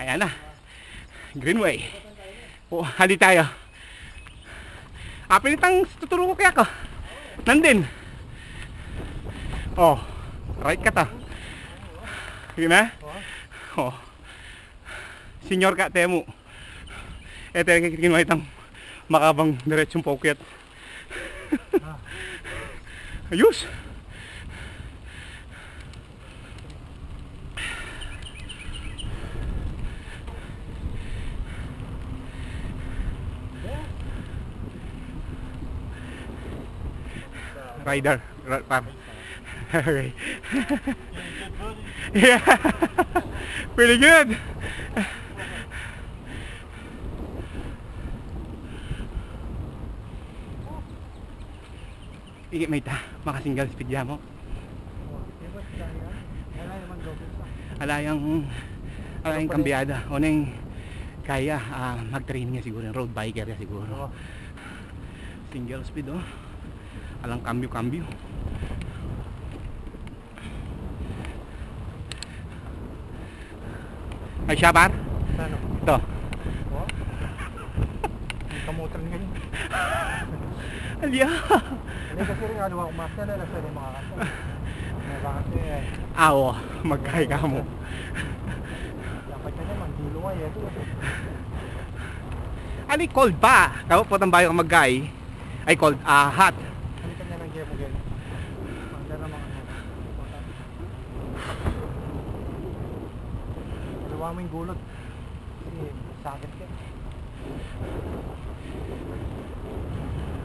Ayan na. Greenway. O, hali tayo. Ah, pinitang tuturo ko kaya ko. Nandin. Oh, right ka ta. Sige na? Oh. Senyor ka, temo. Ito yung kikinuha itang makabang diretsong pocket. Ayos. Rider. Par. Okay. yeah. Pretty good. Iki may ta, makasingle speed ya mo. Alayang alayang kambyada. O nang kaya ah, mag-training niya siguro, road biker niya siguro. Single speed oh. Alang cambio-cambio. Ay siya par? Ano? Ito. Oh? Kamutan ngayon. Alya. Hindi kasi rin ano ako master na nasa rin. May bakit eh. Awo, magkay ka mo. Dapat ka naman, dulo nga. Ito. Ali cold pa. Dapat po tang bayo ka maggay. Ay cold, ah hot. Ano ka na lang mo ganyan? Magda na mga. Dalawa mo yung gulot. Kasi sakit ka.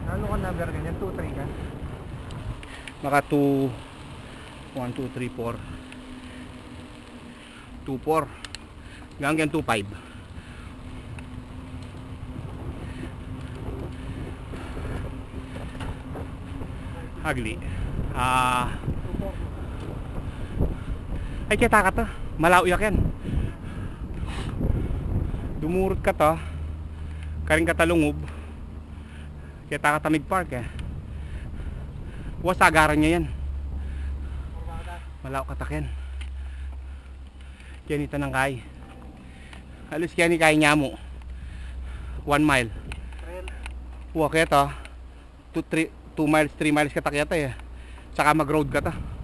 Ano ka number ganyan? 2-3 ka? Naka 2 1 2 3 4 2 4 hanggang 2 5 Hagli. Ah, ay kita ka to. Malaw yak yan. Dumurot ka to. Karing katalungob. Kita ka tamig park eh. Wasagaran niya yan. Malaw katakyan. Kaya nito ng kay. Halos kaya ni kay niya mo. 1 mile. Trail. Huwag kaya to. 2 miles, 3 miles katak yata eh. Saka mag road ka to.